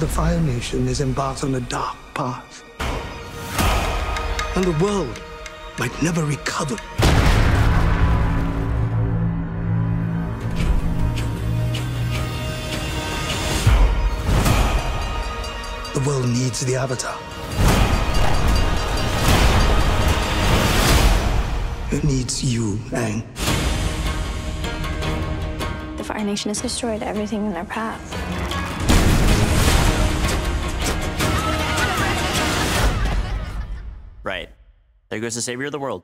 The Fire Nation is embarked on a dark path. And the world might never recover. The world needs the Avatar. It needs you, Aang. The Fire Nation has destroyed everything in their path. Right. There goes the savior of the world.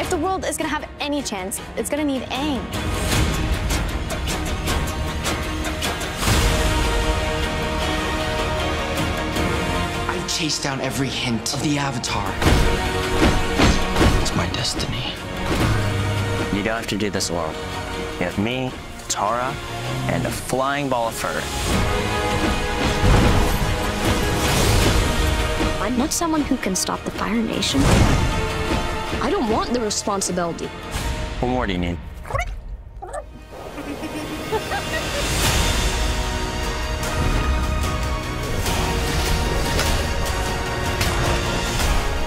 If the world is gonna have any chance, it's gonna need Aang. I chased down every hint of the Avatar. It's my destiny. You don't have to do this alone. You have me, Tara, and a flying ball of fur. I'm not someone who can stop the Fire Nation. I don't want the responsibility. What more do you need?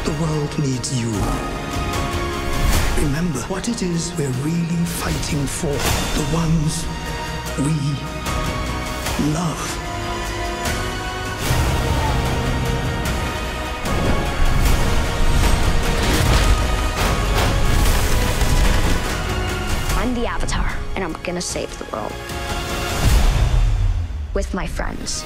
The world needs you. Remember what it is we're really fighting for. The ones we love. I'm the Avatar, and I'm gonna save the world. With my friends.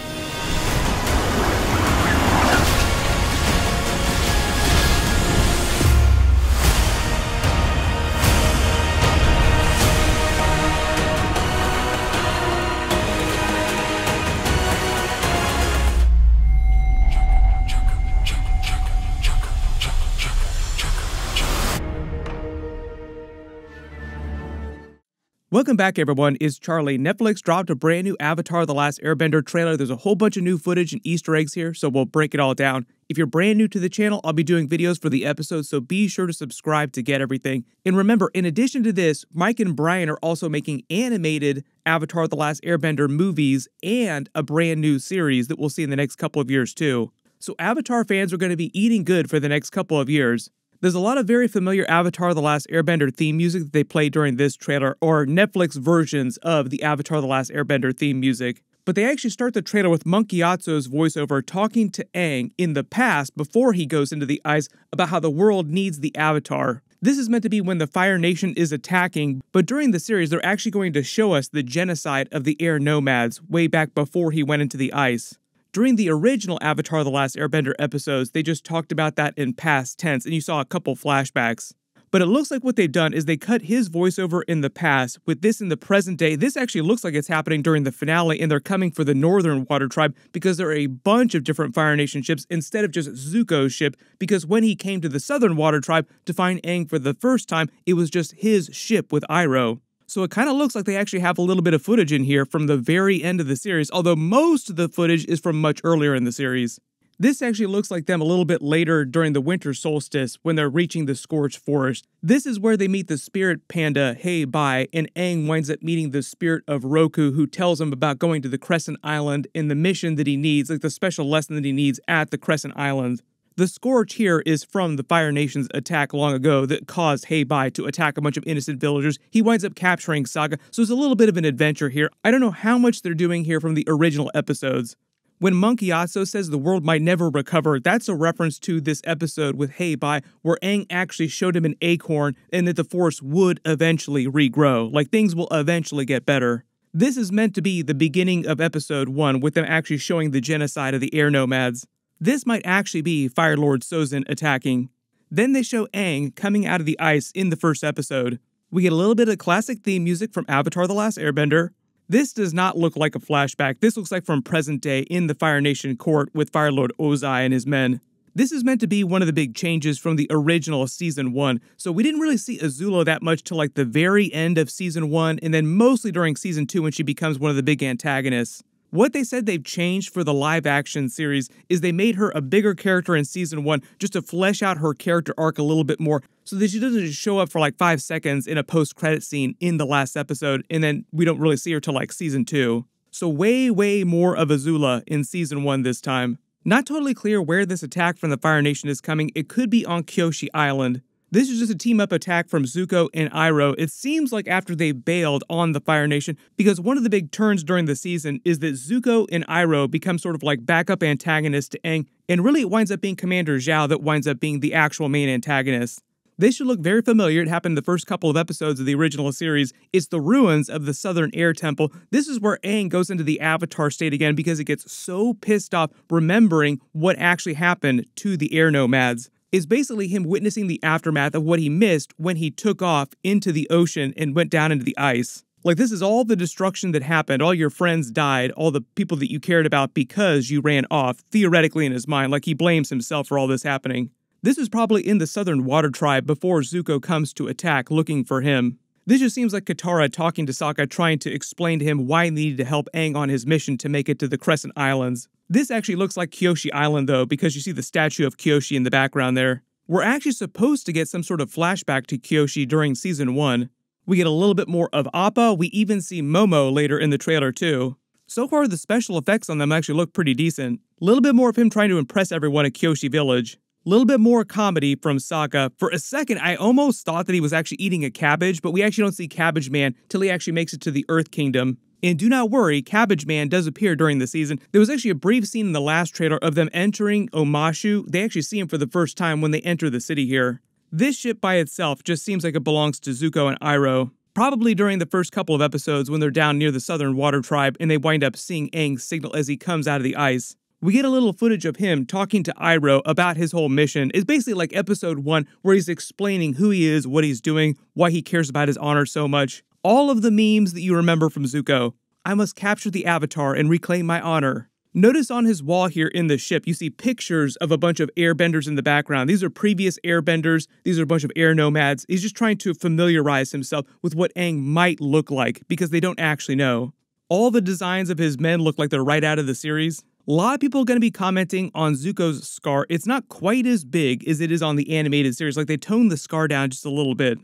Welcome back, everyone. It's Charlie. Netflix dropped a brand new Avatar The Last Airbender trailer. There's a whole bunch of new footage and Easter eggs here, so we'll break it all down. If you're brand new to the channel, I'll be doing videos for the episodes, so be sure to subscribe to get everything. And remember, in addition to this, Mike and Brian are also making animated Avatar The Last Airbender movies and a brand new series that we'll see in the next couple of years, too. So, Avatar fans are going to be eating good for the next couple of years. There's a lot of very familiar Avatar The Last Airbender theme music that they play during this trailer, or Netflix versions of the Avatar The Last Airbender theme music. But they actually start the trailer with Monk Gyatso's voiceover talking to Aang in the past before he goes into the ice about how the world needs the Avatar. This is meant to be when the Fire Nation is attacking, but during the series, they're actually going to show us the genocide of the air nomads way back before he went into the ice. During the original Avatar The Last Airbender episodes, they just talked about that in past tense, and you saw a couple flashbacks. But it looks like what they've done is they cut his voiceover in the past with this in the present day. This actually looks like it's happening during the finale, and they're coming for the Northern Water Tribe because there are a bunch of different Fire Nation ships instead of just Zuko's ship. Because when he came to the Southern Water Tribe to find Aang for the first time, it was just his ship with Iroh. So it kind of looks like they actually have a little bit of footage in here from the very end of the series, although most of the footage is from much earlier in the series. This actually looks like them a little bit later during the winter solstice when they're reaching the scorched forest. This is where they meet the spirit panda Hei Bai, and Aang winds up meeting the spirit of Roku, who tells him about going to the Crescent Island and the mission that he needs, like the special lesson that he needs at the Crescent Island. The scorch here is from the Fire Nation's attack long ago that caused Hei Bai to attack a bunch of innocent villagers. He winds up capturing Sokka, so it's a little bit of an adventure here. I don't know how much they're doing here from the original episodes. When Monk Gyatso says the world might never recover, that's a reference to this episode with Hei Bai, where Aang actually showed him an acorn and that the forest would eventually regrow. Like things will eventually get better. This is meant to be the beginning of episode 1, with them actually showing the genocide of the air nomads. This might actually be Fire Lord Sozin attacking. Then they show Aang coming out of the ice in the first episode. We get a little bit of classic theme music from Avatar The Last Airbender. This does not look like a flashback. This looks like from present day in the Fire Nation court with Fire Lord Ozai and his men. This is meant to be one of the big changes from the original season 1, so we didn't really see Azula that much till like the very end of season 1 and then mostly during season 2 when she becomes one of the big antagonists. What they said they've changed for the live action series is they made her a bigger character in season one just to flesh out her character arc a little bit more so that she doesn't just show up for like five seconds in a post credit scene in the last episode and then we don't really see her till like season two. so way, way more of Azula in season 1 this time. Not totally clear where this attack from the Fire Nation is coming, it could be on Kyoshi Island. This is just a team up attack from Zuko and Iroh. It seems like after they bailed on the Fire Nation, because one of the big turns during the season is that Zuko and Iroh become sort of like backup antagonists to Aang, and really it winds up being Commander Zhao that winds up being the actual main antagonist. This should look very familiar. It happened in the first couple of episodes of the original series. It's the ruins of the Southern Air Temple. This is where Aang goes into the Avatar state again because it gets so pissed off remembering what actually happened to the air nomads is basically him witnessing the aftermath of what he missed when he took off into the ocean and went down into the ice. Like, this is all the destruction that happened. All your friends died, all the people that you cared about because you ran off, theoretically in his mind. Like, he blames himself for all this happening. This is probably in the Southern Water Tribe before Zuko comes to attack looking for him. This just seems like Katara talking to Sokka, trying to explain to him why he needed to help Aang on his mission to make it to the Crescent Islands. This actually looks like Kyoshi Island, though, because you see the statue of Kyoshi in the background there. We're actually supposed to get some sort of flashback to Kyoshi during season 1. We get a little bit more of Appa, we even see Momo later in the trailer, too. So far, the special effects on them actually look pretty decent. A little bit more of him trying to impress everyone at Kyoshi Village. A little bit more comedy from Sokka. For a second, I almost thought that he was actually eating a cabbage, but we actually don't see Cabbage Man till he actually makes it to the Earth Kingdom. And do not worry, Cabbage Man does appear during the season. There was actually a brief scene in the last trailer of them entering Omashu. They actually see him for the first time when they enter the city here. This ship by itself just seems like it belongs to Zuko and Iroh. Probably during the first couple of episodes when they're down near the Southern Water Tribe and they wind up seeing Aang's signal as he comes out of the ice. We get a little footage of him talking to Iroh about his whole mission. It's basically like episode one, where he's explaining who he is, what he's doing, why he cares about his honor so much all of the memes that you remember from Zuko. I must capture the Avatar and reclaim my honor. Notice on his wall here in the ship, you see pictures of a bunch of airbenders in the background. These are previous airbenders, these are a bunch of air nomads. He's just trying to familiarize himself with what Aang might look like because they don't actually know. All the designs of his men look like they're right out of the series. A lot of people are going to be commenting on Zuko's scar. It's not quite as big as it is on the animated series. Like they toned the scar down just a little bit.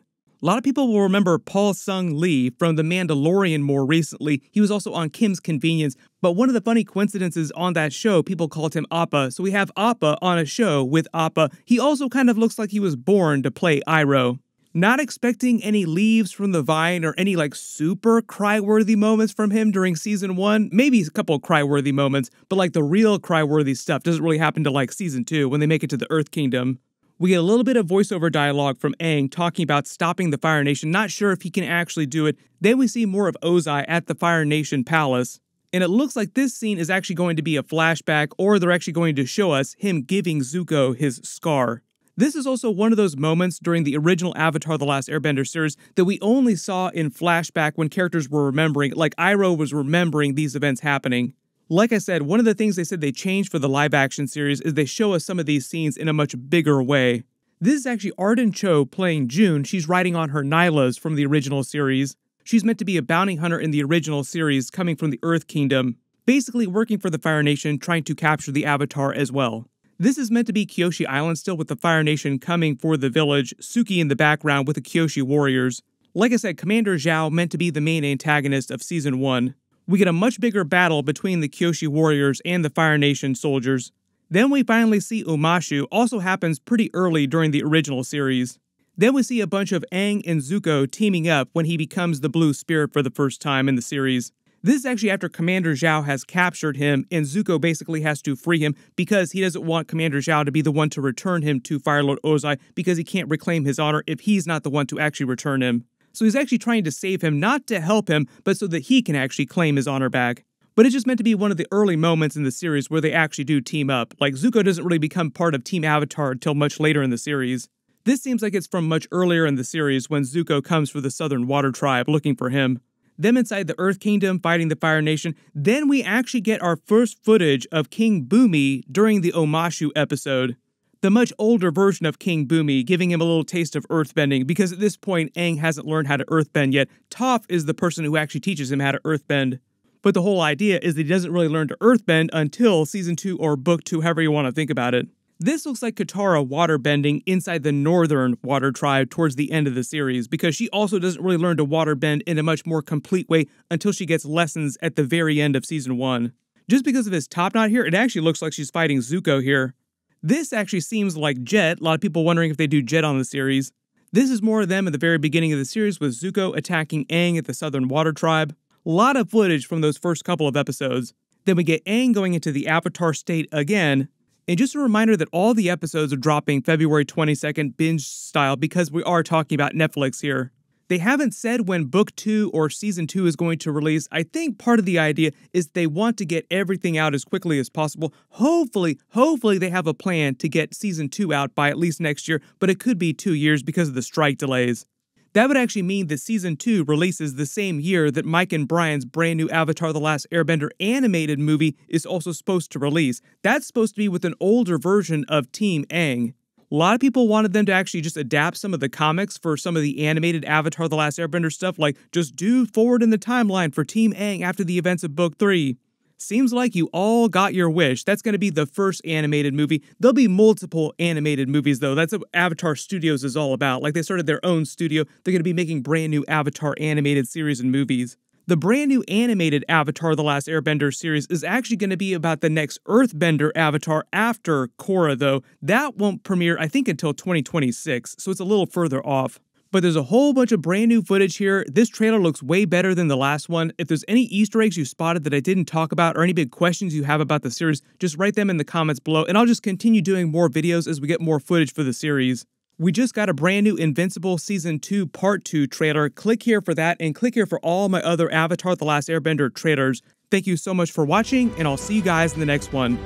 A lot of people will remember Paul Sun-Hyung Lee from The Mandalorian more recently. He was also on Kim's Convenience, but one of the funny coincidences on that show, people called him Appa. So we have Appa on a show with Appa. He also kind of looks like he was born to play Iroh. Not expecting any leaves from the vine or any like super cry-worthy moments from him during season one. Maybe a couple cry-worthy moments, but like the real cry-worthy stuff doesn't really happen to like season two when they make it to the Earth Kingdom. We get a little bit of voiceover dialogue from Aang talking about stopping the Fire Nation, not sure if he can actually do it. Then we see more of Ozai at the Fire Nation palace. And it looks like this scene is actually going to be a flashback, or they're actually going to show us him giving Zuko his scar. This is also one of those moments during the original Avatar The Last Airbender series that we only saw in flashback when characters were remembering, like Iroh was remembering these events happening. Like I said, one of the things they said they changed for the live action series is they show us some of these scenes in a much bigger way. This is actually Arden Cho playing June. She's riding on her Nylas from the original series. She's meant to be a bounty hunter in the original series, coming from the Earth Kingdom, basically working for the Fire Nation, trying to capture the Avatar as well. This is meant to be Kyoshi Island still with the Fire Nation coming for the village, Suki in the background with the Kyoshi warriors. Like I said, Commander Zhao meant to be the main antagonist of Season 1 we get a much bigger battle between the Kyoshi warriors and the Fire Nation soldiers. Then we finally see Omashu also happens pretty early during the original series. Then we see a bunch of Aang and Zuko teaming up when he becomes the Blue Spirit for the first time in the series. This is actually after Commander Zhao has captured him, and Zuko basically has to free him because he doesn't want Commander Zhao to be the one to return him to Fire Lord Ozai because he can't reclaim his honor if he's not the one to actually return him. So he's actually trying to save him, not to help him, but so that he can actually claim his honor back. But it's just meant to be one of the early moments in the series where they actually do team up. Like, Zuko doesn't really become part of Team Avatar until much later in the series. This seems like it's from much earlier in the series when Zuko comes for the Southern Water Tribe looking for him. Them inside the Earth Kingdom fighting the Fire Nation. Then we actually get our first footage of King Bumi during the Omashu episode the much older version of King Bumi, giving him a little taste of earthbending because at this point Aang hasn't learned how to earthbend yet. Toph is the person who actually teaches him how to earthbend. But the whole idea is that he doesn't really learn to earthbend until season 2 or book 2, however you want to think about it. This looks like Katara waterbending inside the northern water tribe towards the end of the series because she also doesn't really learn to waterbend in a much more complete way until she gets lessons at the very end of season 1. Just because of his top knot here, it actually looks like she's fighting Zuko here. This actually seems like Jet, a lot of people wondering if they do Jet on the series. This is more of them at the very beginning of the series with Zuko attacking Aang at the Southern Water Tribe. A lot of footage from those first couple of episodes. Then we get Aang going into the Avatar state again. And just a reminder that all the episodes are dropping February 22nd binge style because we are talking about Netflix here. They haven't said when book two or season two is going to release. I think part of the idea is they want to get everything out as quickly as possible. Hopefully, hopefully they have a plan to get season two out by at least next year, but it could be two years because of the strike delays. That would actually mean that season 2 releases the same year that Mike and Brian's brand new Avatar The Last Airbender animated movie is also supposed to release. That's supposed to be with an older version of Team Aang. A lot of people wanted them to actually just adapt some of the comics for some of the animated Avatar The Last Airbender stuff, like just do forward in the timeline for Team Aang after the events of Book 3. Seems like you all got your wish. That's going to be the first animated movie. There'll be multiple animated movies, though. That's what Avatar Studios is all about. Like they started their own studio, they're going to be making brand new Avatar animated series and movies. The brand new animated Avatar The Last Airbender series is actually going to be about the next Earthbender Avatar after Korra, though. That won't premiere, I think, until 2026, so it's a little further off. But there's a whole bunch of brand new footage here. This trailer looks way better than the last one. If there's any Easter eggs you spotted that I didn't talk about or any big questions you have about the series, just write them in the comments below and I'll just continue doing more videos as we get more footage for the series. We just got a brand new Invincible Season 2 Part 2 trailer. Click here for that and click here for all my other Avatar The Last Airbender trailers. Thank you so much for watching and I'll see you guys in the next one.